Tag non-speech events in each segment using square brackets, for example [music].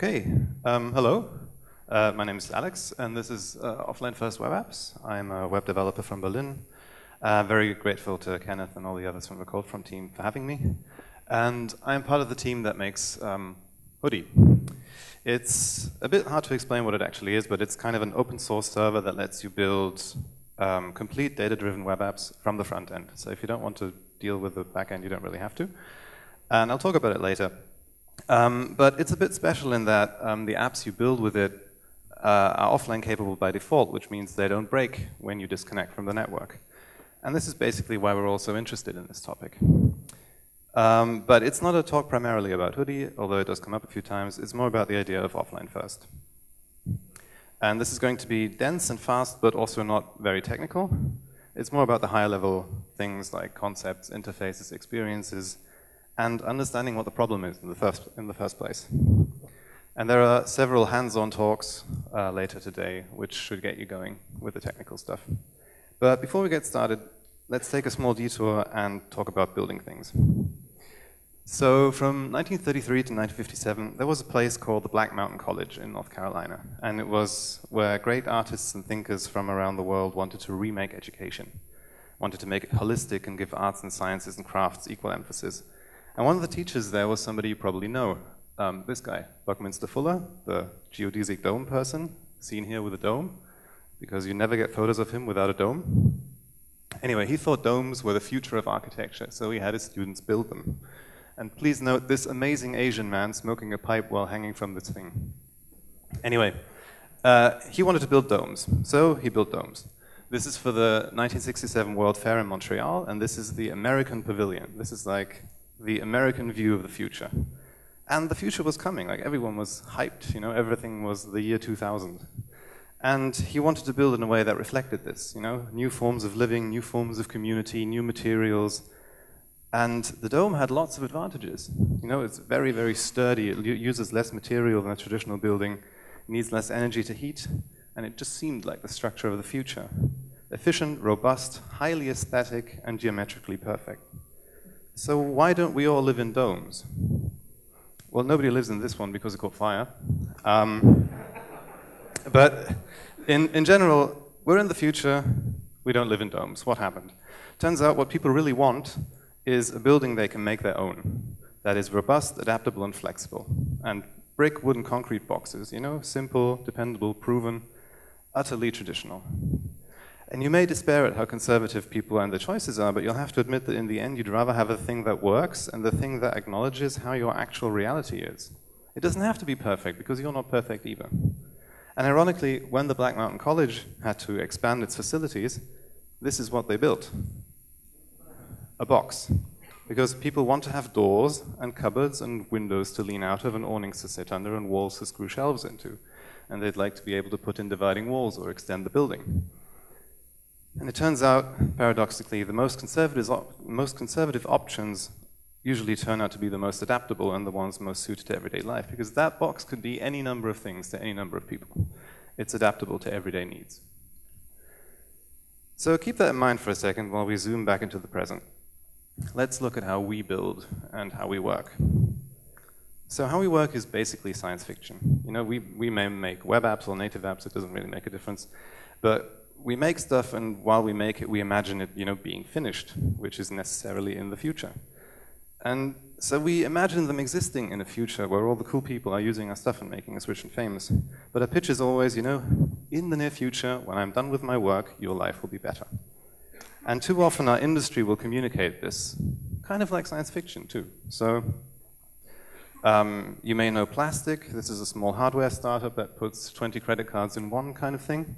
Okay, um, hello. Uh, my name is Alex, and this is uh, Offline First Web Apps. I'm a web developer from Berlin. Uh, very grateful to Kenneth and all the others from the ColdFront team for having me. And I'm part of the team that makes um, Hoodie. It's a bit hard to explain what it actually is, but it's kind of an open source server that lets you build um, complete data-driven web apps from the front end. So if you don't want to deal with the back end, you don't really have to. And I'll talk about it later. Um, but it's a bit special in that um, the apps you build with it uh, are offline capable by default, which means they don't break when you disconnect from the network. And this is basically why we're also interested in this topic. Um, but it's not a talk primarily about Hoodie, although it does come up a few times. It's more about the idea of offline first. And this is going to be dense and fast, but also not very technical. It's more about the higher level things like concepts, interfaces, experiences, and understanding what the problem is in the first, in the first place. And there are several hands-on talks uh, later today, which should get you going with the technical stuff. But before we get started, let's take a small detour and talk about building things. So from 1933 to 1957, there was a place called the Black Mountain College in North Carolina. And it was where great artists and thinkers from around the world wanted to remake education, wanted to make it holistic and give arts and sciences and crafts equal emphasis. And one of the teachers there was somebody you probably know, um, this guy, Buckminster Fuller, the geodesic dome person, seen here with a dome, because you never get photos of him without a dome. Anyway, he thought domes were the future of architecture, so he had his students build them. And please note this amazing Asian man smoking a pipe while hanging from this thing. Anyway, uh, he wanted to build domes, so he built domes. This is for the 1967 World Fair in Montreal, and this is the American Pavilion. This is like the American view of the future. And the future was coming, like everyone was hyped, you know, everything was the year 2000. And he wanted to build in a way that reflected this, you know, new forms of living, new forms of community, new materials, and the dome had lots of advantages. You know, it's very, very sturdy. It uses less material than a traditional building. It needs less energy to heat. And it just seemed like the structure of the future. Efficient, robust, highly aesthetic, and geometrically perfect. So why don't we all live in domes? Well, nobody lives in this one because it caught fire. Um, but in, in general, we're in the future. We don't live in domes. What happened? Turns out what people really want is a building they can make their own that is robust, adaptable, and flexible. And brick, wood, and concrete boxes, you know, simple, dependable, proven, utterly traditional. And you may despair at how conservative people and their choices are, but you'll have to admit that in the end, you'd rather have a thing that works and the thing that acknowledges how your actual reality is. It doesn't have to be perfect, because you're not perfect either. And ironically, when the Black Mountain College had to expand its facilities, this is what they built a box. Because people want to have doors and cupboards and windows to lean out of and awnings to sit under and walls to screw shelves into. And they'd like to be able to put in dividing walls or extend the building. And it turns out, paradoxically, the most conservative, most conservative options usually turn out to be the most adaptable and the ones most suited to everyday life, because that box could be any number of things to any number of people. It's adaptable to everyday needs. So keep that in mind for a second while we zoom back into the present let's look at how we build and how we work. So how we work is basically science fiction. You know, we, we may make web apps or native apps, it doesn't really make a difference. But we make stuff, and while we make it, we imagine it, you know, being finished, which is necessarily in the future. And so we imagine them existing in a future where all the cool people are using our stuff and making us rich and famous. But our pitch is always, you know, in the near future, when I'm done with my work, your life will be better. And too often our industry will communicate this, kind of like science fiction too. So um, you may know Plastc. This is a small hardware startup that puts 20 credit cards in one kind of thing.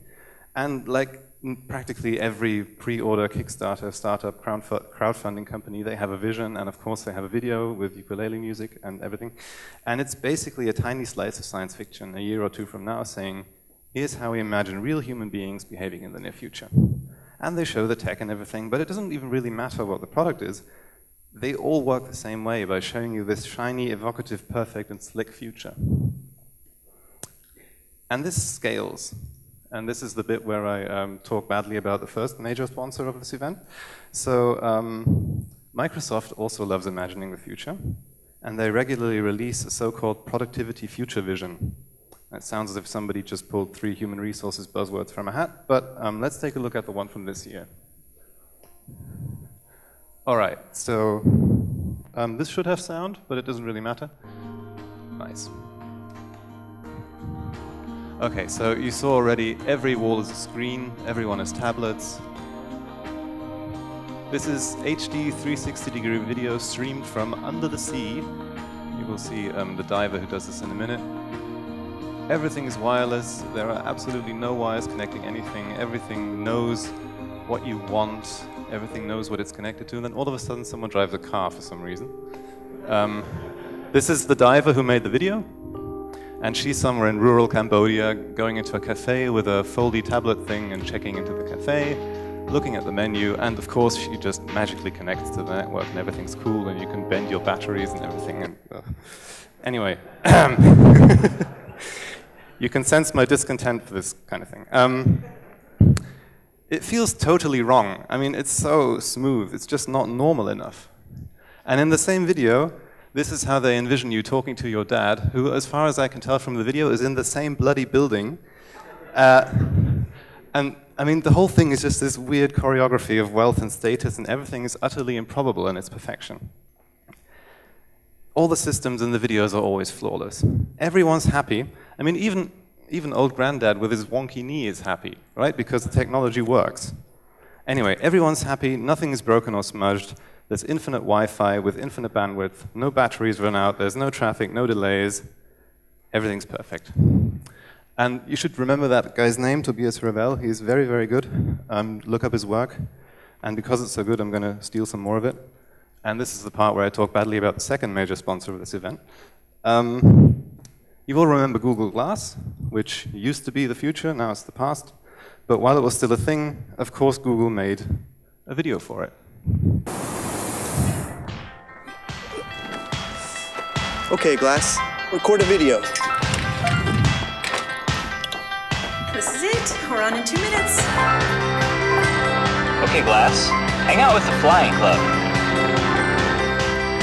And like practically every pre-order Kickstarter startup crowdfunding company, they have a vision, and of course they have a video with ukulele music and everything. And it's basically a tiny slice of science fiction a year or two from now saying, here's how we imagine real human beings behaving in the near future and they show the tech and everything, but it doesn't even really matter what the product is. They all work the same way by showing you this shiny, evocative, perfect, and slick future. And this scales. And this is the bit where I um, talk badly about the first major sponsor of this event. So um, Microsoft also loves imagining the future. and they regularly release a so-called productivity future vision. It sounds as if somebody just pulled three human resources buzzwords from a hat, but um, let's take a look at the one from this year. All right, so um, this should have sound, but it doesn't really matter. Nice. Okay, so you saw already every wall is a screen, everyone has tablets. This is HD 360 degree video streamed from under the sea. You will see um, the diver who does this in a minute. Everything is wireless, there are absolutely no wires connecting anything, everything knows what you want, everything knows what it's connected to, and then all of a sudden someone drives a car for some reason. Um, this is the diver who made the video, and she's somewhere in rural Cambodia going into a cafe with a foldy tablet thing and checking into the cafe, looking at the menu, and of course she just magically connects to the network and everything's cool and you can bend your batteries and everything. And, uh, anyway, [clears throat] you can sense my discontent for this kind of thing. Um, it feels totally wrong. I mean, it's so smooth. It's just not normal enough. And in the same video, this is how they envision you talking to your dad, who, as far as I can tell from the video, is in the same bloody building. Uh, and I mean, the whole thing is just this weird choreography of wealth and status, and everything is utterly improbable in its perfection. All the systems in the videos are always flawless. Everyone's happy. I mean, even even old granddad with his wonky knee is happy, right? Because the technology works. Anyway, everyone's happy, nothing is broken or smudged. There's infinite Wi-Fi with infinite bandwidth, no batteries run out, there's no traffic, no delays. Everything's perfect. And you should remember that guy's name, Tobias Revell. He's very, very good. Um, look up his work. And because it's so good, I'm going to steal some more of it. And this is the part where I talk badly about the second major sponsor of this event. Um, you will remember Google Glass, which used to be the future, now it's the past. But while it was still a thing, of course Google made a video for it. Okay, Glass, record a video. This is it. We're on in two minutes. Okay, Glass, hang out with the Flying Club.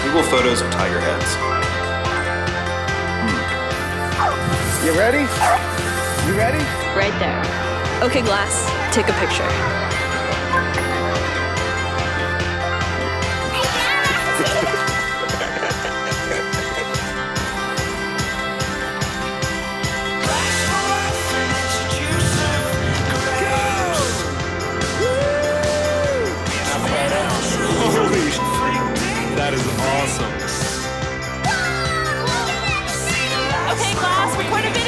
Google photos of tiger heads. Hmm. You ready? You ready? Right there. Okay, Glass, take a picture. Right, I'll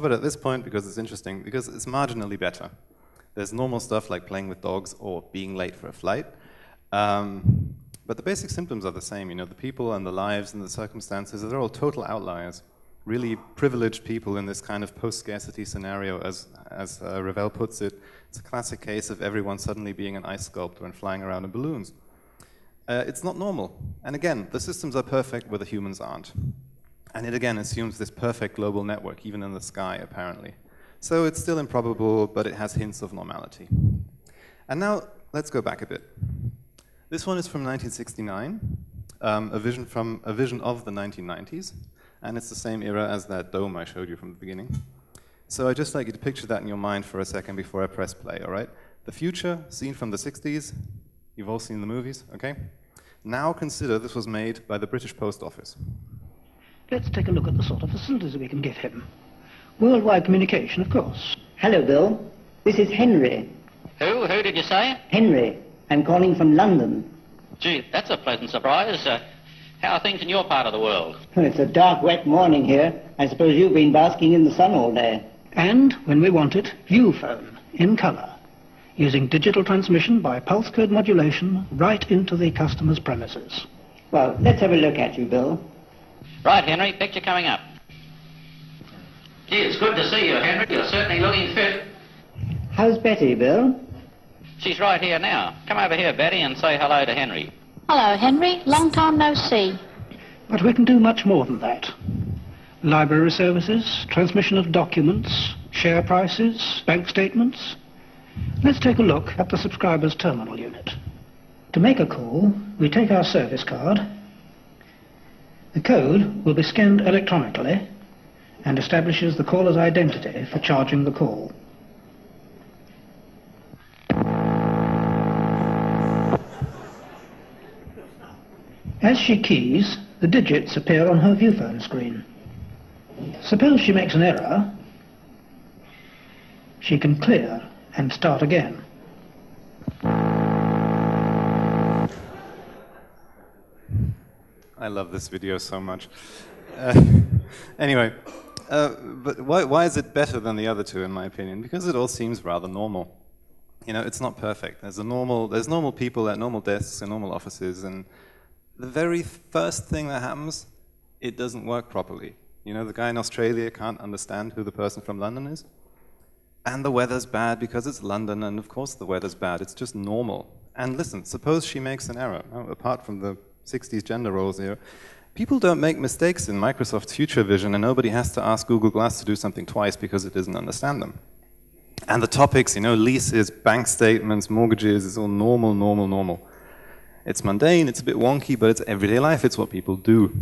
stop it at this point because it's interesting, because it's marginally better. There's normal stuff like playing with dogs or being late for a flight. Um, but the basic symptoms are the same. You know, the people and the lives and the circumstances, they're all total outliers. Really privileged people in this kind of post-scarcity scenario, as, as uh, Revell puts it. It's a classic case of everyone suddenly being an ice sculptor and flying around in balloons. Uh, it's not normal. And again, the systems are perfect where the humans aren't. And it again assumes this perfect global network, even in the sky, apparently. So it's still improbable, but it has hints of normality. And now let's go back a bit. This one is from 1969, um, a vision from a vision of the 1990s, and it's the same era as that dome I showed you from the beginning. So I'd just like you to picture that in your mind for a second before I press play, all right? The future, seen from the 60s, you've all seen the movies, okay? Now consider this was made by the British Post Office. Let's take a look at the sort of facilities we can give him. Worldwide communication, of course. Hello, Bill. This is Henry. Who? Who did you say? Henry. I'm calling from London. Gee, that's a pleasant surprise. Uh, how are things in your part of the world? Well, it's a dark, wet morning here. I suppose you've been basking in the sun all day. And, when we want it, you phone. in color using digital transmission by pulse code modulation right into the customer's premises. Well, let's have a look at you, Bill. Right, Henry, picture coming up. Gee, it's good to see you, Henry. You're certainly looking fit. How's Betty, Bill? She's right here now. Come over here, Betty, and say hello to Henry. Hello, Henry. Long time no see. But we can do much more than that. Library services, transmission of documents, share prices, bank statements. Let's take a look at the subscriber's terminal unit. To make a call, we take our service card. The code will be scanned electronically and establishes the caller's identity for charging the call. As she keys, the digits appear on her viewphone screen. Suppose she makes an error, she can clear and start again. I love this video so much. Uh, [laughs] anyway, uh, but why, why is it better than the other two, in my opinion? Because it all seems rather normal. You know, it's not perfect. There's a normal, there's normal people at normal desks and normal offices, and the very first thing that happens, it doesn't work properly. You know, the guy in Australia can't understand who the person from London is. And the weather's bad because it's London, and of course the weather's bad. It's just normal. And listen, suppose she makes an error. Apart from the 60s gender roles here, people don't make mistakes in Microsoft's Future Vision, and nobody has to ask Google Glass to do something twice because it doesn't understand them. And the topics, you know, leases, bank statements, mortgages, it's all normal, normal, normal. It's mundane, it's a bit wonky, but it's everyday life, it's what people do.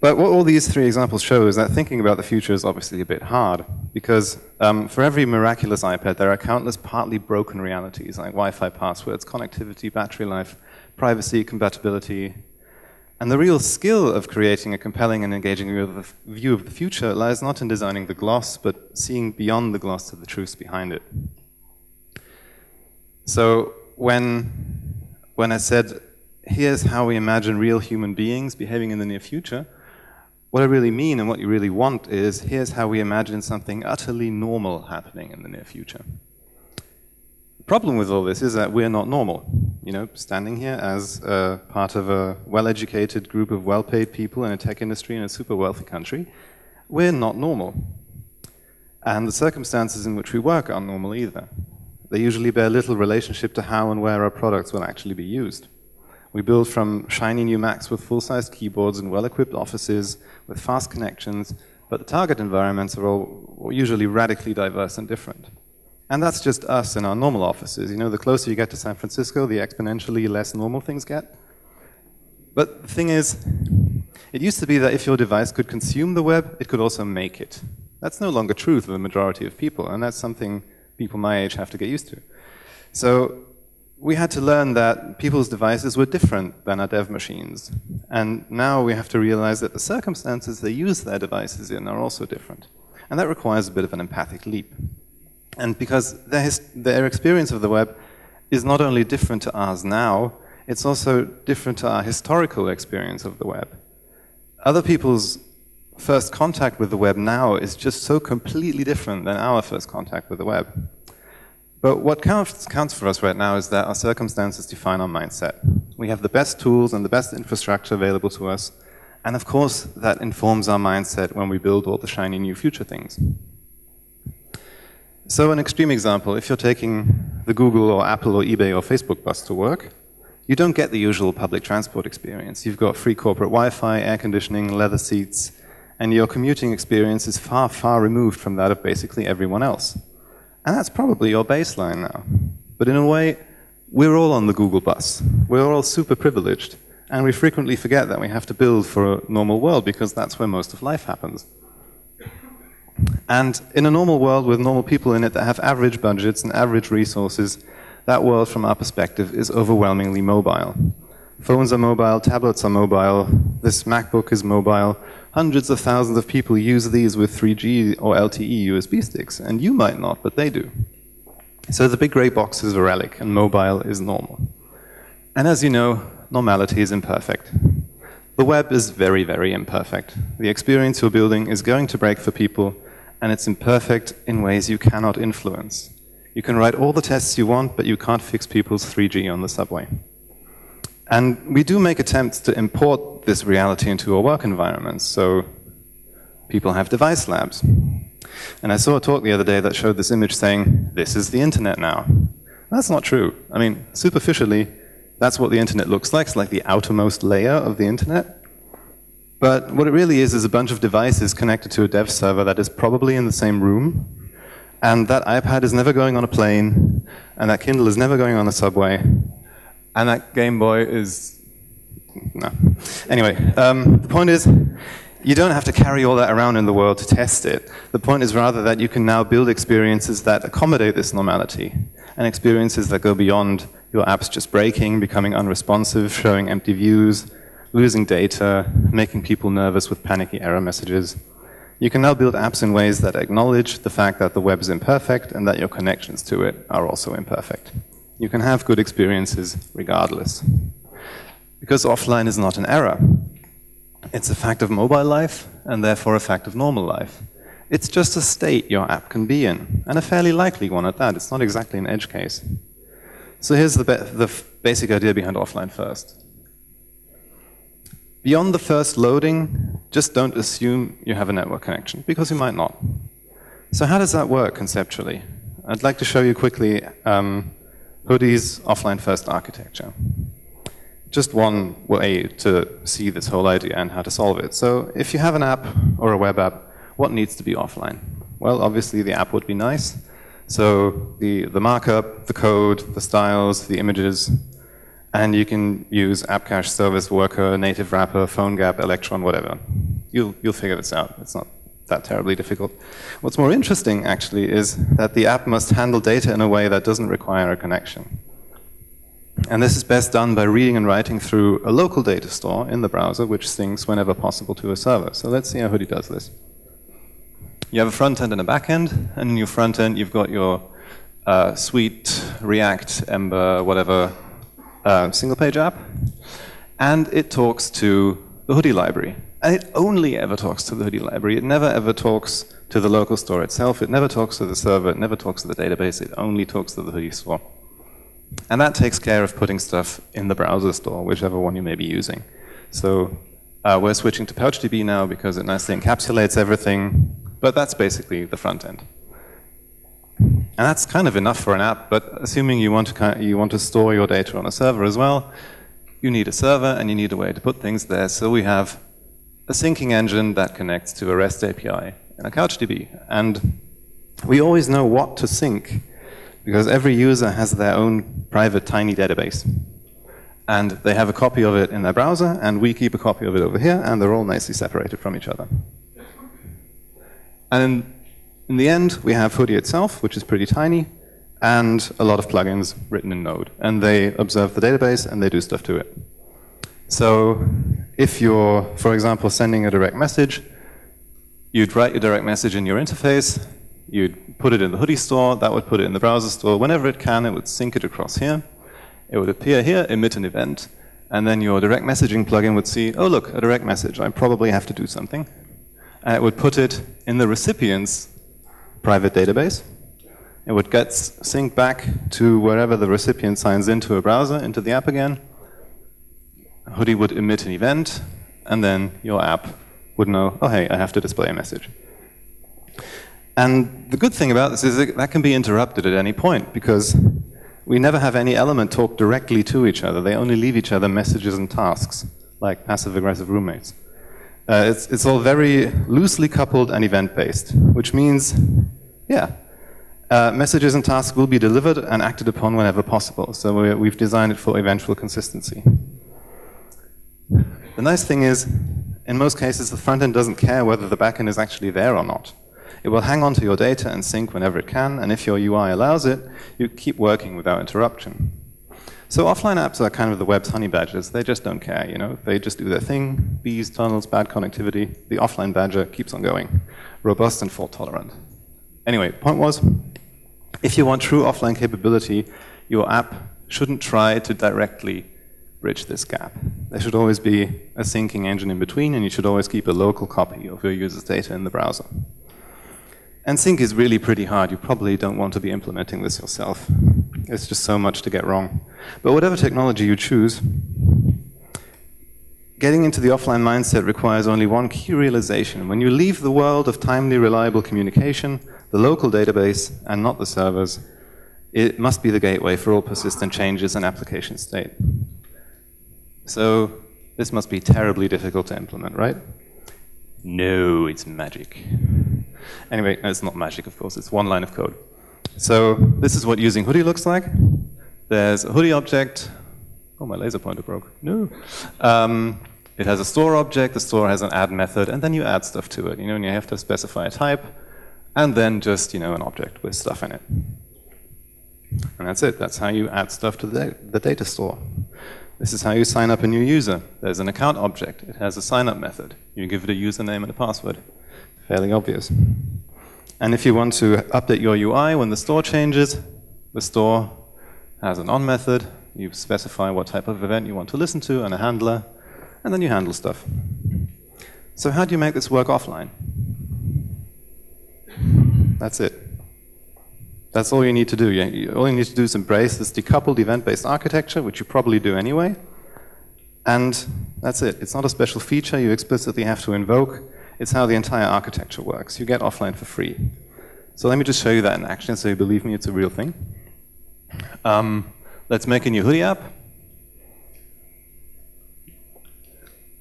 But what all these three examples show is that thinking about the future is obviously a bit hard, because um, for every miraculous iPad, there are countless partly broken realities, like Wi-Fi passwords, connectivity, battery life, privacy, compatibility. And the real skill of creating a compelling and engaging view of the future lies not in designing the gloss, but seeing beyond the gloss to the truths behind it. So when, when I said, here's how we imagine real human beings behaving in the near future, what I really mean and what you really want is here's how we imagine something utterly normal happening in the near future. The problem with all this is that we're not normal. You know, standing here as uh, part of a well-educated group of well-paid people in a tech industry in a super wealthy country, we're not normal. And the circumstances in which we work aren't normal either. They usually bear little relationship to how and where our products will actually be used. We build from shiny new Macs with full-sized keyboards and well-equipped offices with fast connections, but the target environments are all usually radically diverse and different. And that's just us in our normal offices. You know, the closer you get to San Francisco, the exponentially less normal things get. But the thing is, it used to be that if your device could consume the web, it could also make it. That's no longer true for the majority of people, and that's something people my age have to get used to. So we had to learn that people's devices were different than our dev machines. And now we have to realize that the circumstances they use their devices in are also different. And that requires a bit of an empathic leap. And because their, their experience of the web is not only different to ours now, it's also different to our historical experience of the web. Other people's first contact with the web now is just so completely different than our first contact with the web. But what counts, counts for us right now is that our circumstances define our mindset. We have the best tools and the best infrastructure available to us, and of course, that informs our mindset when we build all the shiny new future things. So an extreme example, if you're taking the Google or Apple or eBay or Facebook bus to work, you don't get the usual public transport experience. You've got free corporate Wi-Fi, air conditioning, leather seats, and your commuting experience is far, far removed from that of basically everyone else. And that's probably your baseline now. But in a way, we're all on the Google bus. We're all super privileged. And we frequently forget that we have to build for a normal world because that's where most of life happens. And in a normal world with normal people in it that have average budgets and average resources, that world from our perspective is overwhelmingly mobile. Phones are mobile, tablets are mobile, this MacBook is mobile, hundreds of thousands of people use these with 3G or LTE USB sticks, and you might not, but they do. So the big gray box is a relic, and mobile is normal. And as you know, normality is imperfect. The web is very, very imperfect. The experience you're building is going to break for people, and it's imperfect in ways you cannot influence. You can write all the tests you want, but you can't fix people's 3G on the subway. And we do make attempts to import this reality into our work environments. So people have device labs. And I saw a talk the other day that showed this image saying, this is the internet now. That's not true. I mean, superficially, that's what the internet looks like. It's like the outermost layer of the internet. But what it really is is a bunch of devices connected to a dev server that is probably in the same room. And that iPad is never going on a plane. And that Kindle is never going on a subway. And that Game Boy is. No. Anyway, um, the point is, you don't have to carry all that around in the world to test it. The point is rather that you can now build experiences that accommodate this normality and experiences that go beyond your apps just breaking, becoming unresponsive, showing empty views, losing data, making people nervous with panicky error messages. You can now build apps in ways that acknowledge the fact that the web is imperfect and that your connections to it are also imperfect. You can have good experiences regardless. Because offline is not an error. It's a fact of mobile life, and therefore a fact of normal life. It's just a state your app can be in, and a fairly likely one at that. It's not exactly an edge case. So here's the, the basic idea behind offline first. Beyond the first loading, just don't assume you have a network connection, because you might not. So how does that work conceptually? I'd like to show you quickly um, Hoodie's offline first architecture just one way to see this whole idea and how to solve it. So if you have an app or a web app, what needs to be offline? Well, obviously the app would be nice. So the, the markup, the code, the styles, the images, and you can use App Cache Service Worker, Native Wrapper, PhoneGap, Electron, whatever. You'll, you'll figure this out. It's not that terribly difficult. What's more interesting, actually, is that the app must handle data in a way that doesn't require a connection. And this is best done by reading and writing through a local data store in the browser, which syncs whenever possible to a server. So let's see how Hoodie does this. You have a front end and a back end, and in your front end, you've got your uh, Sweet, React, Ember, whatever uh, single page app, and it talks to the Hoodie library. And it only ever talks to the Hoodie library. It never ever talks to the local store itself. It never talks to the server. It never talks to the database. It only talks to the Hoodie store. And that takes care of putting stuff in the browser store, whichever one you may be using. So uh, we're switching to PouchDB now because it nicely encapsulates everything, but that's basically the front end. And that's kind of enough for an app, but assuming you want to, you want to store your data on a server as well, you need a server and you need a way to put things there. So we have a syncing engine that connects to a REST API and a CouchDB. And we always know what to sync because every user has their own private tiny database. And they have a copy of it in their browser, and we keep a copy of it over here, and they're all nicely separated from each other. And in, the end, we have Hoodie itself, which is pretty tiny, and a lot of plugins written in Node. And they observe the database, and they do stuff to it. So if you're, for example, sending a direct message, you'd write your direct message in your interface, You'd put it in the hoodie store, that would put it in the browser store. Whenever it can, it would sync it across here. It would appear here, emit an event, and then your direct messaging plugin would see, oh, look, a direct message. I probably have to do something. And it would put it in the recipient's private database. It would get synced back to wherever the recipient signs into a browser, into the app again. Hoodie would emit an event, and then your app would know, oh, hey, I have to display a message. And the good thing about this is that, that can be interrupted at any point because we never have any element talk directly to each other. They only leave each other messages and tasks, like passive-aggressive roommates. Uh, it's, it's all very loosely coupled and event-based, which means, yeah, uh, messages and tasks will be delivered and acted upon whenever possible. So we, have designed it for eventual consistency. The nice thing is, in most cases, the front end doesn't care whether the backend is actually there or not. It will hang on to your data and sync whenever it can, and if your UI allows it, you keep working without interruption. So offline apps are kind of the web's honey badgers. They just don't care, you know. They just do their thing. Bees, tunnels, bad connectivity. The offline badger keeps on going. Robust and fault tolerant. Anyway, point was, if you want true offline capability, your app shouldn't try to directly bridge this gap. There should always be a syncing engine in between, and you should always keep a local copy of your user's data in the browser. And sync is really pretty hard. You probably don't want to be implementing this yourself. It's just so much to get wrong. But whatever technology you choose, getting into the offline mindset requires only one key realization. When you leave the world of timely, reliable communication, the local database, and not the servers, it must be the gateway for all persistent changes in application state. So this must be terribly difficult to implement, right? No, it's magic. Anyway, it's not magic, of course. It's one line of code. So this is what using hoodie looks like. There's a hoodie object. Oh, my laser pointer broke. No. Um, it has a store object. The store has an add method, and then you add stuff to it. You know, and you have to specify a type, and then just you know an object with stuff in it. And that's it. That's how you add stuff to the, the data store. This is how you sign up a new user. There's an account object. It has a sign up method. You give it a username and a password. Fairly obvious. And if you want to update your UI when the store changes, the store has an on method. You specify what type of event you want to listen to and a handler, and then you handle stuff. So how do you make this work offline? That's it. That's all you need to do. All you need to do is embrace this decoupled event-based architecture, which you probably do anyway. And that's it. It's not a special feature you explicitly have to invoke. It's how the entire architecture works. You get offline for free. So let me just show you that in action so you believe me it's a real thing. Um, let's make a new hoodie app.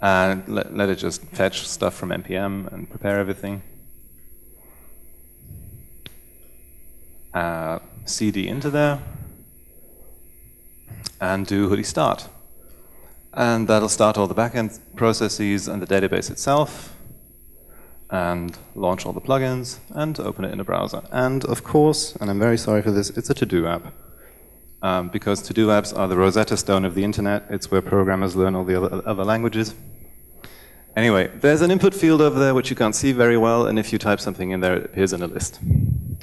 And let, let it just fetch stuff from NPM and prepare everything. uh, cd into there, and do hoodie start. And that'll start all the backend processes and the database itself, and launch all the plugins, and open it in a browser. And of course, and I'm very sorry for this, it's a to-do app. Um, because to-do apps are the Rosetta Stone of the internet. It's where programmers learn all the other, other languages. Anyway, there's an input field over there which you can't see very well, and if you type something in there, it appears in a list.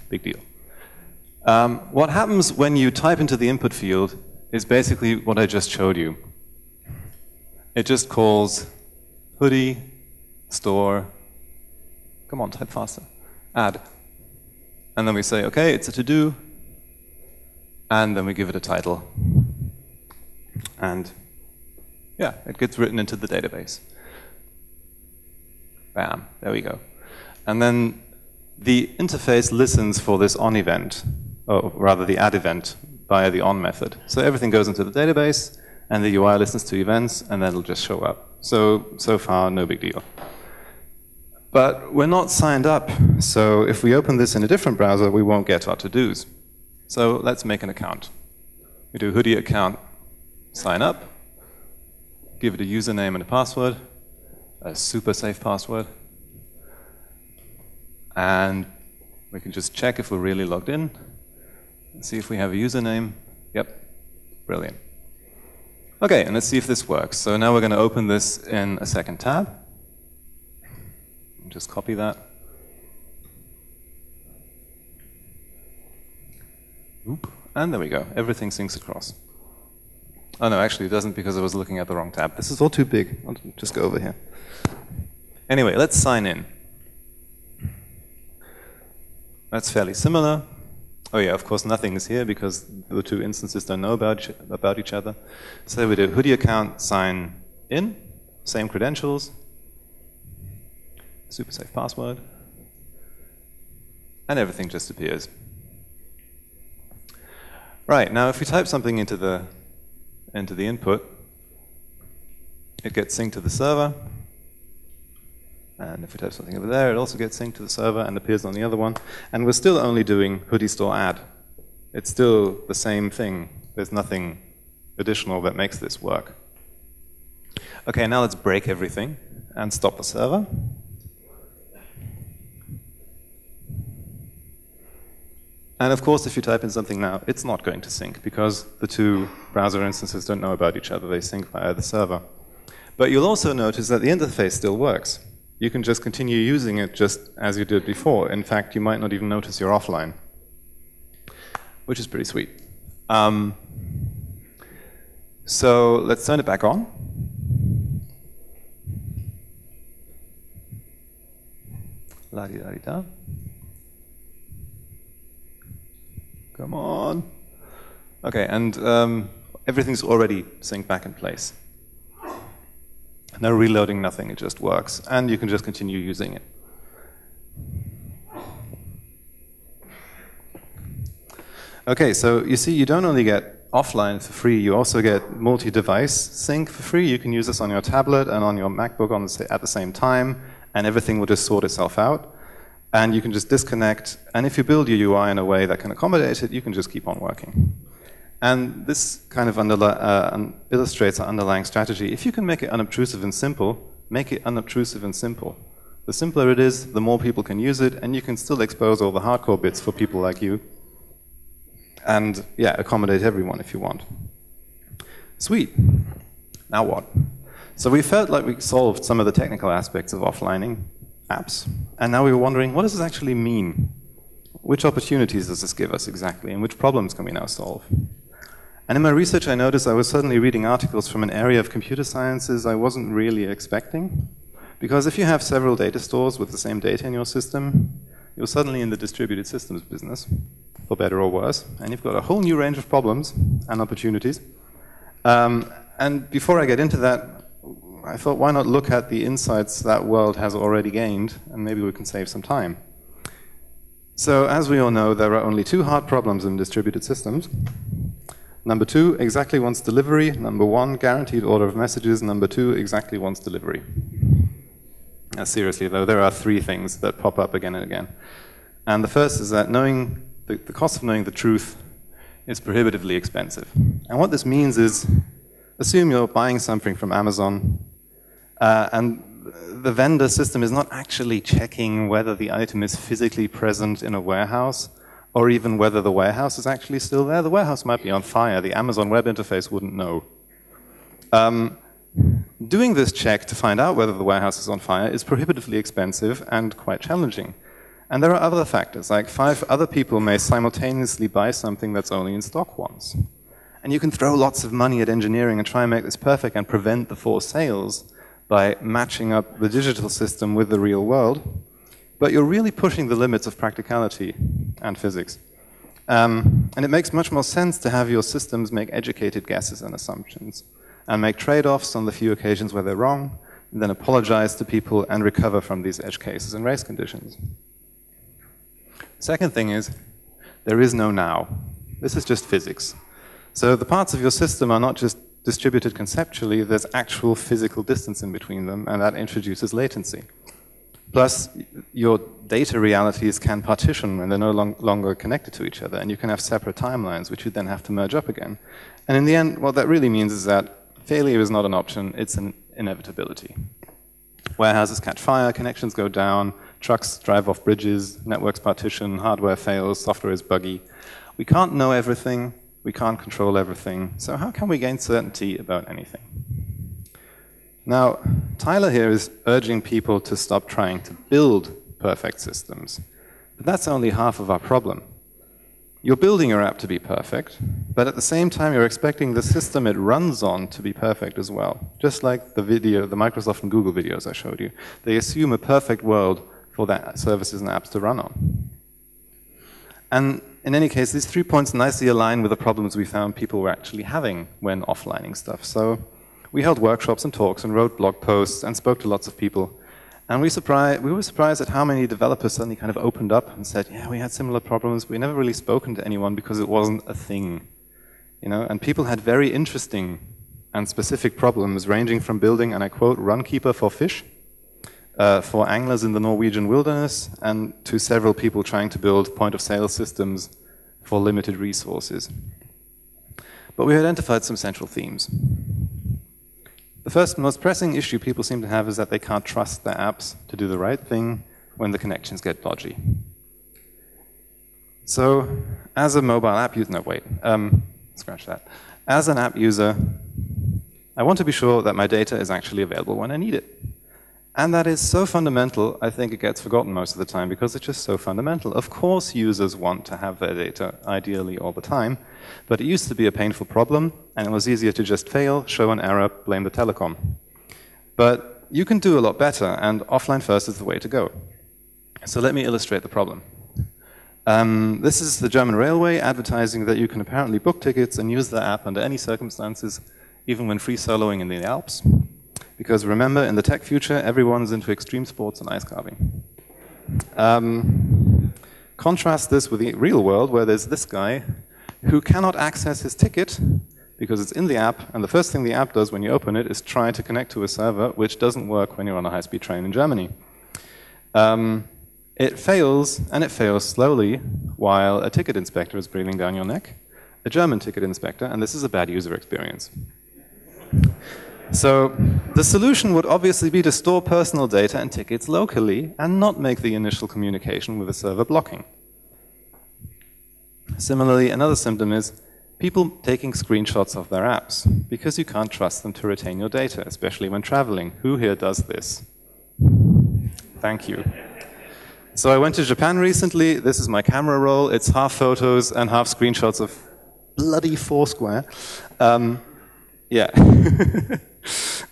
Big deal. Um, what happens when you type into the input field is basically what I just showed you. It just calls hoodie, store, come on, type faster, add. And then we say, okay, it's a to-do, and then we give it a title. And yeah, it gets written into the database. Bam, there we go. And then the interface listens for this on event or rather the add event via the on method. So everything goes into the database, and the UI listens to events, and then it'll just show up. So, so far, no big deal. But we're not signed up, so if we open this in a different browser, we won't get our to-dos. So let's make an account. We do hoodie account sign up, give it a username and a password, a super safe password, and we can just check if we're really logged in. See if we have a username. Yep, brilliant. Okay, and let's see if this works. So now we're going to open this in a second tab. Just copy that. Oop. And there we go. Everything syncs across. Oh no, actually it doesn't because I was looking at the wrong tab. This is all too big. I'll just go over here. Anyway, let's sign in. That's fairly similar. Oh yeah, of course nothing is here because the two instances don't know about, about each other. So we do hoodie account sign in, same credentials, super safe password, and everything just appears. Right, now if we type something into the, into the input, it gets synced to the server, and if we type something over there, it also gets synced to the server and appears on the other one. And we're still only doing hoodie store add. It's still the same thing. There's nothing additional that makes this work. Okay, now let's break everything and stop the server. And of course, if you type in something now, it's not going to sync because the two browser instances don't know about each other. They sync via the server. But you'll also notice that the interface still works you can just continue using it just as you did before. In fact, you might not even notice you're offline, which is pretty sweet. Um, so let's turn it back on. La -di -da -di -da. Come on. Okay, and um, everything's already synced back in place. No reloading, nothing, it just works. And you can just continue using it. Okay, so you see, you don't only get offline for free, you also get multi-device sync for free. You can use this on your tablet and on your MacBook on the, at the same time, and everything will just sort itself out. And you can just disconnect, and if you build your UI in a way that can accommodate it, you can just keep on working. And this kind of uh, illustrates our underlying strategy. If you can make it unobtrusive and simple, make it unobtrusive and simple. The simpler it is, the more people can use it, and you can still expose all the hardcore bits for people like you and yeah, accommodate everyone if you want. Sweet. Now what? So we felt like we solved some of the technical aspects of offlining apps, and now we were wondering, what does this actually mean? Which opportunities does this give us exactly, and which problems can we now solve? And in my research, I noticed I was suddenly reading articles from an area of computer sciences I wasn't really expecting. Because if you have several data stores with the same data in your system, you're suddenly in the distributed systems business for better or worse. And you've got a whole new range of problems and opportunities. Um, and before I get into that, I thought, why not look at the insights that world has already gained, and maybe we can save some time. So as we all know, there are only two hard problems in distributed systems. Number two, exactly once delivery. Number one, guaranteed order of messages. Number two, exactly once delivery. Now, seriously, though, there are three things that pop up again and again. And the first is that knowing the, the cost of knowing the truth is prohibitively expensive. And what this means is, assume you're buying something from Amazon, uh, and the vendor system is not actually checking whether the item is physically present in a warehouse, or even whether the warehouse is actually still there. The warehouse might be on fire. The Amazon web interface wouldn't know. Um, doing this check to find out whether the warehouse is on fire is prohibitively expensive and quite challenging. And there are other factors, like five other people may simultaneously buy something that's only in stock once. And you can throw lots of money at engineering and try and make this perfect and prevent the forced sales by matching up the digital system with the real world. But you're really pushing the limits of practicality and physics. Um, and it makes much more sense to have your systems make educated guesses and assumptions and make trade-offs on the few occasions where they're wrong, and then apologize to people and recover from these edge cases and race conditions. Second thing is, there is no now. This is just physics. So the parts of your system are not just distributed conceptually, there's actual physical distance in between them, and that introduces latency. Plus, your data realities can partition when they're no long longer connected to each other, and you can have separate timelines, which you then have to merge up again. And in the end, what that really means is that failure is not an option, it's an inevitability. Warehouses catch fire, connections go down, trucks drive off bridges, networks partition, hardware fails, software is buggy. We can't know everything, we can't control everything, so how can we gain certainty about anything? Now, Tyler here is urging people to stop trying to build perfect systems. But that's only half of our problem. You're building your app to be perfect, but at the same time you're expecting the system it runs on to be perfect as well. Just like the video, the Microsoft and Google videos I showed you. They assume a perfect world for their services and apps to run on. And in any case, these three points nicely align with the problems we found people were actually having when offlining stuff. So we held workshops and talks and wrote blog posts and spoke to lots of people. And we, we were surprised at how many developers suddenly kind of opened up and said, yeah, we had similar problems. We never really spoken to anyone because it wasn't a thing. You know, and people had very interesting and specific problems ranging from building, and I quote, runkeeper for fish, uh, for anglers in the Norwegian wilderness and to several people trying to build point-of-sale systems for limited resources. But we identified some central themes. The first most pressing issue people seem to have is that they can't trust their apps to do the right thing when the connections get dodgy. So, as a mobile app user, no, wait, um, scratch that. As an app user, I want to be sure that my data is actually available when I need it. And that is so fundamental, I think it gets forgotten most of the time because it's just so fundamental. Of course users want to have their data ideally all the time, but it used to be a painful problem and it was easier to just fail, show an error, blame the telecom. But you can do a lot better and offline first is the way to go. So let me illustrate the problem. Um, this is the German railway advertising that you can apparently book tickets and use the app under any circumstances, even when free soloing in the Alps. Because remember, in the tech future, everyone's into extreme sports and ice carving. Um, contrast this with the real world, where there's this guy who cannot access his ticket because it's in the app, and the first thing the app does when you open it is try to connect to a server, which doesn't work when you're on a high-speed train in Germany. Um, it fails, and it fails slowly, while a ticket inspector is breathing down your neck, a German ticket inspector, and this is a bad user experience. So the solution would obviously be to store personal data and tickets locally and not make the initial communication with the server blocking. Similarly, another symptom is people taking screenshots of their apps because you can't trust them to retain your data, especially when traveling. Who here does this? Thank you. So I went to Japan recently. This is my camera roll. It's half photos and half screenshots of bloody Foursquare. Um, yeah. [laughs]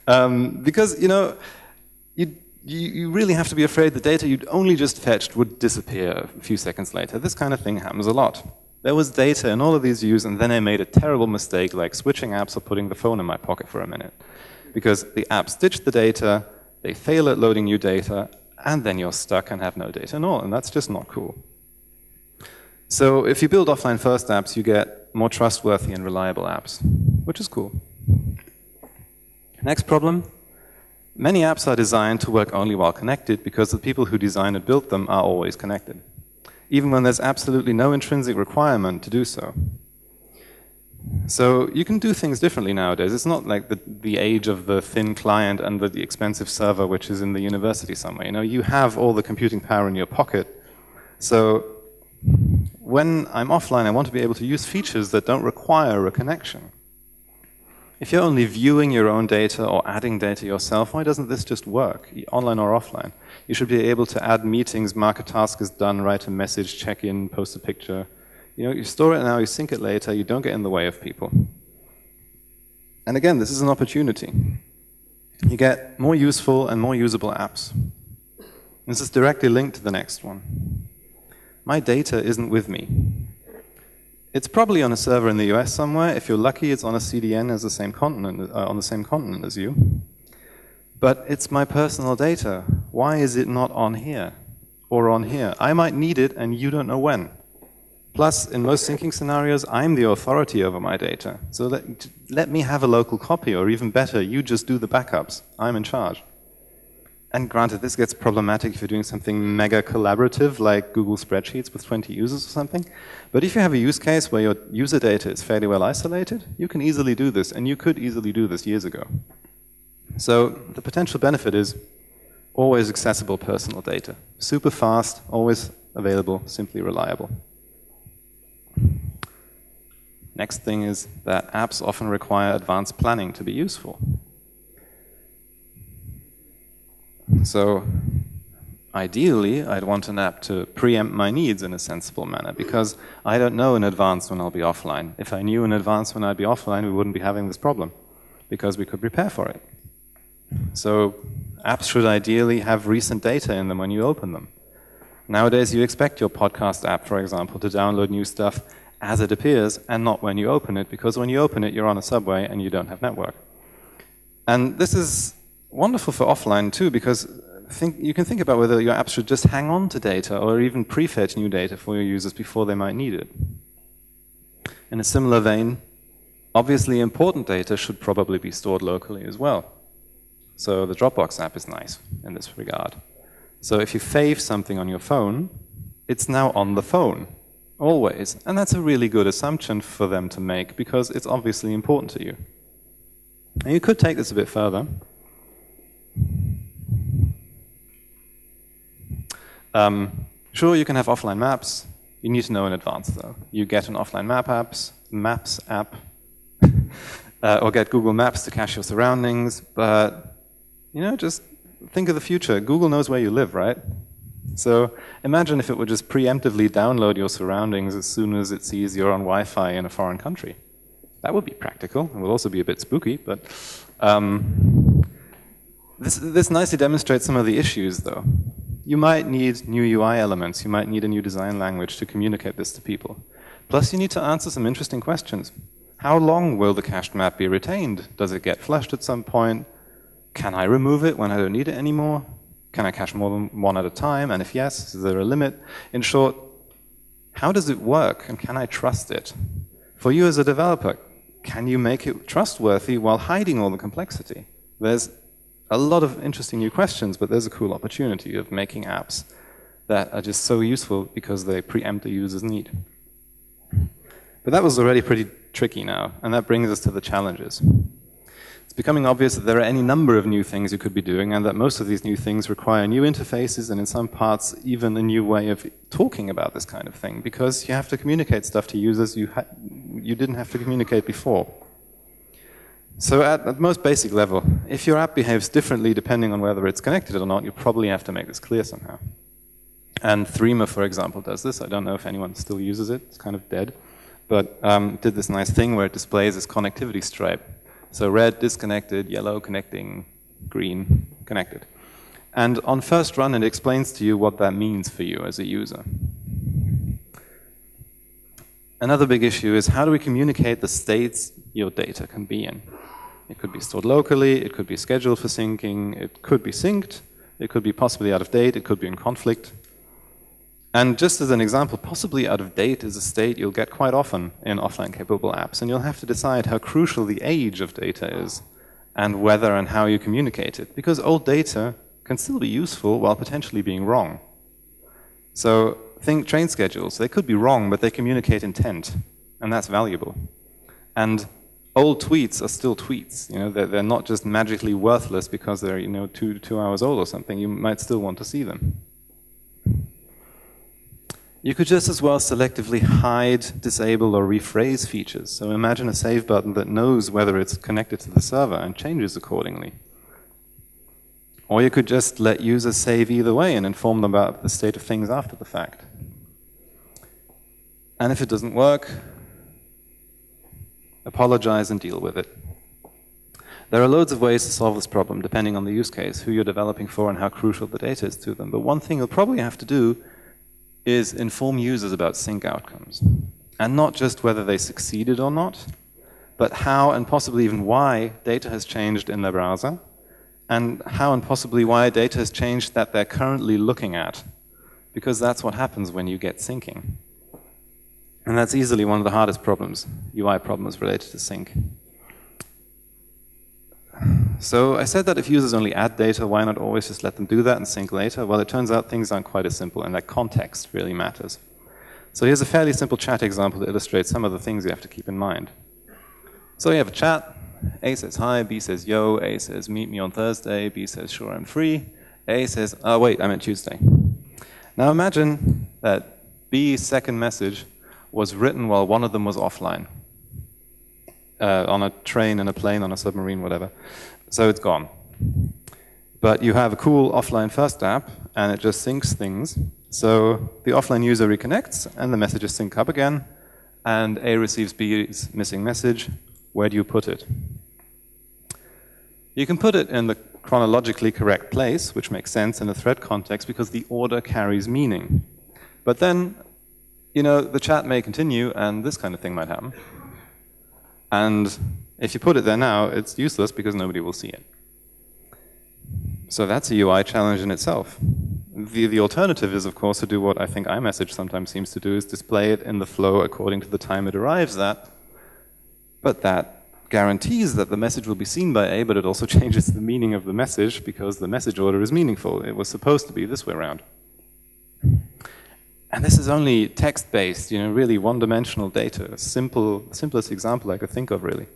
um, because, you know, you, you, you, really have to be afraid the data you'd only just fetched would disappear a few seconds later. This kind of thing happens a lot. There was data in all of these views, and then I made a terrible mistake like switching apps or putting the phone in my pocket for a minute. Because the apps ditch the data, they fail at loading new data, and then you're stuck and have no data at all, and that's just not cool. So if you build offline first apps, you get more trustworthy and reliable apps, which is cool. Next problem. Many apps are designed to work only while connected because the people who design and build them are always connected, even when there's absolutely no intrinsic requirement to do so. So you can do things differently nowadays. It's not like the, the age of the thin client and the, the expensive server which is in the university somewhere. You know, you have all the computing power in your pocket. So when I'm offline, I want to be able to use features that don't require a connection. If you're only viewing your own data or adding data yourself, why doesn't this just work, online or offline? You should be able to add meetings, mark a task as done, write a message, check in, post a picture. You know, you store it now, you sync it later, you don't get in the way of people. And again, this is an opportunity. You get more useful and more usable apps. This is directly linked to the next one. My data isn't with me. It's probably on a server in the US somewhere. If you're lucky, it's on a CDN as the same continent, uh, on the same continent as you. But it's my personal data. Why is it not on here or on here? I might need it and you don't know when. Plus, in most syncing scenarios, I'm the authority over my data. So let, let me have a local copy, or even better, you just do the backups. I'm in charge. And granted, this gets problematic if you're doing something mega collaborative, like Google Spreadsheets with 20 users or something. But if you have a use case where your user data is fairly well isolated, you can easily do this, and you could easily do this years ago. So the potential benefit is always accessible personal data. Super fast, always available, simply reliable. Next thing is that apps often require advanced planning to be useful. So ideally, I'd want an app to preempt my needs in a sensible manner because I don't know in advance when I'll be offline. If I knew in advance when I'd be offline, we wouldn't be having this problem because we could prepare for it. So apps should ideally have recent data in them when you open them. Nowadays, you expect your podcast app, for example, to download new stuff as it appears and not when you open it, because when you open it, you're on a subway and you don't have network. And this is wonderful for offline too, because think, you can think about whether your app should just hang on to data or even prefetch new data for your users before they might need it. In a similar vein, obviously important data should probably be stored locally as well. So the Dropbox app is nice in this regard. So if you fave something on your phone, it's now on the phone, always. And that's a really good assumption for them to make because it's obviously important to you. And you could take this a bit further. Um, sure, you can have offline maps. You need to know in advance, though. You get an offline map apps, Maps app, [laughs] uh, or get Google Maps to cache your surroundings. But you know, just think of the future. Google knows where you live, right? So imagine if it would just preemptively download your surroundings as soon as it sees you're on Wi-Fi in a foreign country. That would be practical. It would also be a bit spooky, but um, this, this nicely demonstrates some of the issues, though. You might need new UI elements, you might need a new design language to communicate this to people. Plus, you need to answer some interesting questions. How long will the cached map be retained? Does it get flushed at some point? Can I remove it when I don't need it anymore? Can I cache more than one at a time? And if yes, is there a limit? In short, how does it work and can I trust it? For you as a developer, can you make it trustworthy while hiding all the complexity? There's a lot of interesting new questions, but there's a cool opportunity of making apps that are just so useful because they preempt the user's need. But that was already pretty tricky now, and that brings us to the challenges. It's becoming obvious that there are any number of new things you could be doing, and that most of these new things require new interfaces, and in some parts, even a new way of talking about this kind of thing, because you have to communicate stuff to users you, you didn't have to communicate before. So at, the most basic level, if your app behaves differently depending on whether it's connected or not, you probably have to make this clear somehow. And Threema, for example, does this. I don't know if anyone still uses it. It's kind of dead. But um, did this nice thing where it displays this connectivity stripe so red, disconnected, yellow, connecting, green, connected. And on first run, it explains to you what that means for you as a user. Another big issue is how do we communicate the states your data can be in? It could be stored locally, it could be scheduled for syncing, it could be synced, it could be possibly out of date, it could be in conflict. And just as an example, possibly out of date is a state you'll get quite often in offline capable apps, and you'll have to decide how crucial the age of data is and whether and how you communicate it, because old data can still be useful while potentially being wrong. So think train schedules. They could be wrong, but they communicate intent, and that's valuable. And old tweets are still tweets. You know, they're, they're not just magically worthless because they're you know two two hours old or something. You might still want to see them. You could just as well selectively hide, disable, or rephrase features. So imagine a save button that knows whether it's connected to the server and changes accordingly. Or you could just let users save either way and inform them about the state of things after the fact. And if it doesn't work, apologize and deal with it. There are loads of ways to solve this problem depending on the use case, who you're developing for, and how crucial the data is to them. But one thing you'll probably have to do is inform users about sync outcomes. And not just whether they succeeded or not, but how and possibly even why data has changed in their browser, and how and possibly why data has changed that they're currently looking at. Because that's what happens when you get syncing. And that's easily one of the hardest problems, UI problems related to sync. So I said that if users only add data, why not always just let them do that and sync later? Well, it turns out things aren't quite as simple, and that context really matters. So here's a fairly simple chat example to illustrate some of the things you have to keep in mind. So you have a chat. A says hi, B says yo, A says meet me on Thursday, B says sure I'm free, A says, oh wait, I meant Tuesday. Now imagine that B's second message was written while one of them was offline. Uh, on a train, in a plane, on a submarine, whatever so it's gone. But you have a cool offline first app, and it just syncs things. So the offline user reconnects, and the messages sync up again, and A receives B's missing message. Where do you put it? You can put it in the chronologically correct place, which makes sense in a thread context because the order carries meaning. But then, you know, the chat may continue, and this kind of thing might happen. And if you put it there now, it's useless because nobody will see it. So that's a UI challenge in itself. The, the alternative is, of course, to do what I think iMessage sometimes seems to do, is display it in the flow according to the time it arrives at. But that guarantees that the message will be seen by A, but it also [laughs] changes the meaning of the message because the message order is meaningful. It was supposed to be this way around. And this is only text-based, you know, really one-dimensional data. Simple, simplest example I could think of, really.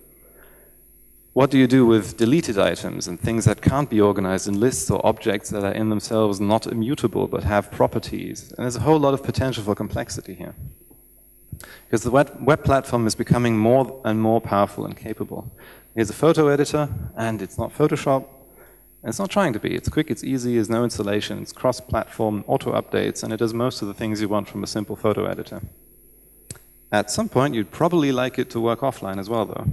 What do you do with deleted items and things that can't be organized in lists or objects that are in themselves not immutable but have properties? And there's a whole lot of potential for complexity here. Because the web, web platform is becoming more and more powerful and capable. Here's a photo editor, and it's not Photoshop, and it's not trying to be. It's quick, it's easy, there's no installation, it's cross-platform, auto-updates, and it does most of the things you want from a simple photo editor. At some point, you'd probably like it to work offline as well, though.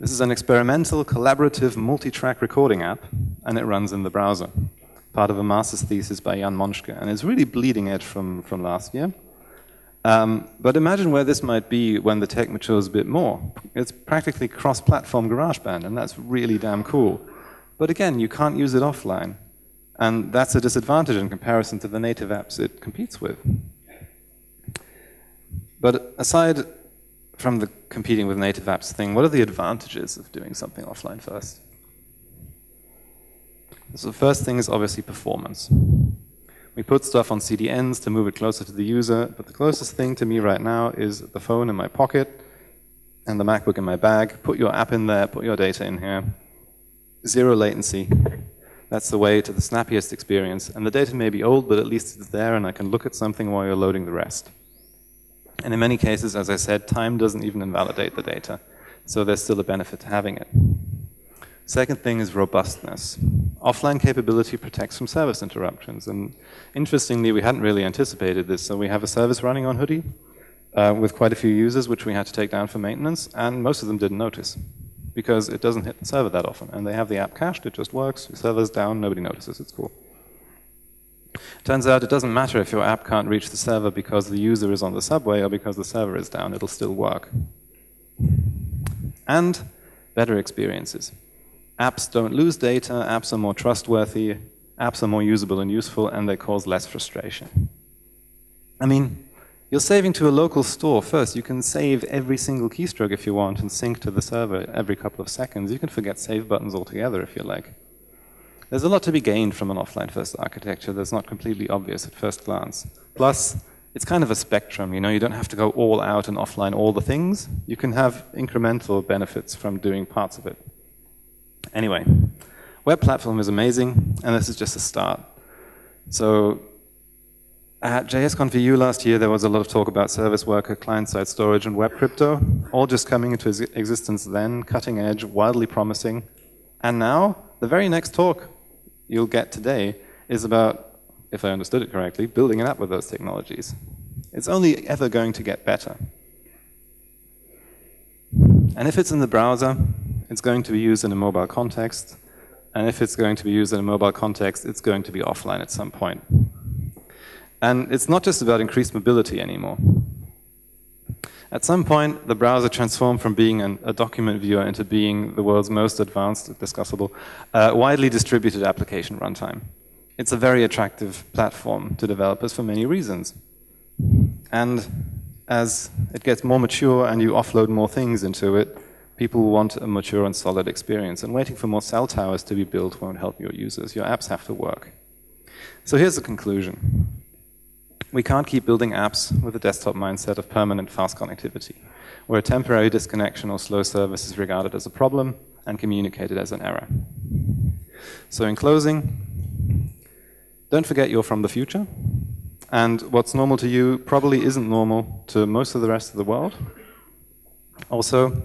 This is an experimental, collaborative, multi-track recording app, and it runs in the browser. part of a master's thesis by Jan Monschke, and it's really bleeding edge from, from last year. Um, but imagine where this might be when the tech matures a bit more. It's practically cross-platform GarageBand, and that's really damn cool. But again, you can't use it offline. And that's a disadvantage in comparison to the native apps it competes with. But aside from the competing with native apps thing, what are the advantages of doing something offline first? So the first thing is obviously performance. We put stuff on CDNs to move it closer to the user, but the closest thing to me right now is the phone in my pocket and the MacBook in my bag. Put your app in there, put your data in here. Zero latency. That's the way to the snappiest experience. And the data may be old, but at least it's there and I can look at something while you're loading the rest. And in many cases, as I said, time doesn't even invalidate the data. So there's still a benefit to having it. Second thing is robustness. Offline capability protects from service interruptions. And interestingly, we hadn't really anticipated this. So we have a service running on Hoodie uh, with quite a few users, which we had to take down for maintenance. And most of them didn't notice because it doesn't hit the server that often. And they have the app cached, it just works. The server's down, nobody notices, it's cool. Turns out it doesn't matter if your app can't reach the server because the user is on the subway or because the server is down, it'll still work. And better experiences. Apps don't lose data, apps are more trustworthy, apps are more usable and useful, and they cause less frustration. I mean, you're saving to a local store first. You can save every single keystroke if you want and sync to the server every couple of seconds. You can forget save buttons altogether if you like. There's a lot to be gained from an offline first architecture that's not completely obvious at first glance. Plus, it's kind of a spectrum, you know, you don't have to go all out and offline all the things. You can have incremental benefits from doing parts of it. Anyway, web platform is amazing, and this is just a start. So at JSConf EU last year, there was a lot of talk about service worker, client-side storage, and web crypto, all just coming into existence then, cutting edge, wildly promising. And now, the very next talk you'll get today is about, if I understood it correctly, building an app with those technologies. It's only ever going to get better. And if it's in the browser, it's going to be used in a mobile context. And if it's going to be used in a mobile context, it's going to be offline at some point. And it's not just about increased mobility anymore. At some point, the browser transformed from being an, a document viewer into being the world's most advanced, discussable, uh, widely distributed application runtime. It's a very attractive platform to developers for many reasons. And as it gets more mature and you offload more things into it, people want a mature and solid experience. And waiting for more cell towers to be built won't help your users. Your apps have to work. So here's the conclusion. We can't keep building apps with a desktop mindset of permanent fast connectivity, where a temporary disconnection or slow service is regarded as a problem and communicated as an error. So in closing, don't forget you're from the future, and what's normal to you probably isn't normal to most of the rest of the world. Also,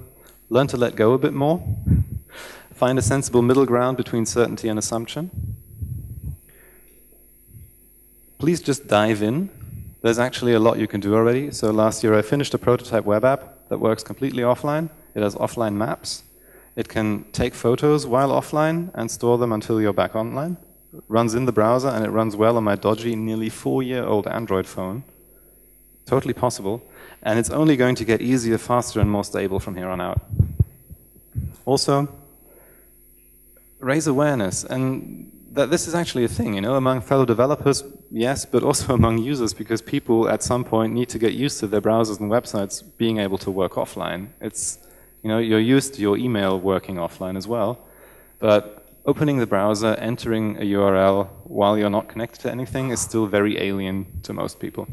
learn to let go a bit more. Find a sensible middle ground between certainty and assumption. Please just dive in. There's actually a lot you can do already. So last year I finished a prototype web app that works completely offline. It has offline maps. It can take photos while offline and store them until you're back online. It runs in the browser and it runs well on my dodgy, nearly four-year-old Android phone. Totally possible. And it's only going to get easier, faster, and more stable from here on out. Also, raise awareness. And that this is actually a thing, you know, among fellow developers, yes, but also [laughs] among users, because people at some point need to get used to their browsers and websites being able to work offline. It's, you know, you're used to your email working offline as well, but opening the browser, entering a URL while you're not connected to anything is still very alien to most people.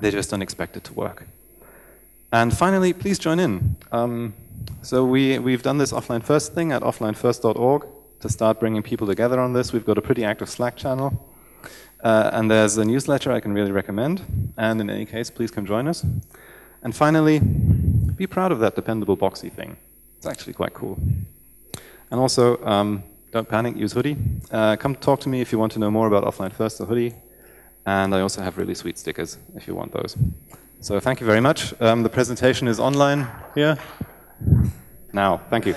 They just don't expect it to work. And finally, please join in. Um, so we, we've done this offline first thing at offlinefirst.org to start bringing people together on this. We've got a pretty active Slack channel. Uh, and there's a newsletter I can really recommend. And in any case, please come join us. And finally, be proud of that dependable boxy thing. It's actually quite cool. And also, um, don't panic, use Hoodie. Uh, come talk to me if you want to know more about Offline First or Hoodie. And I also have really sweet stickers if you want those. So thank you very much. Um, the presentation is online here. Now, thank you.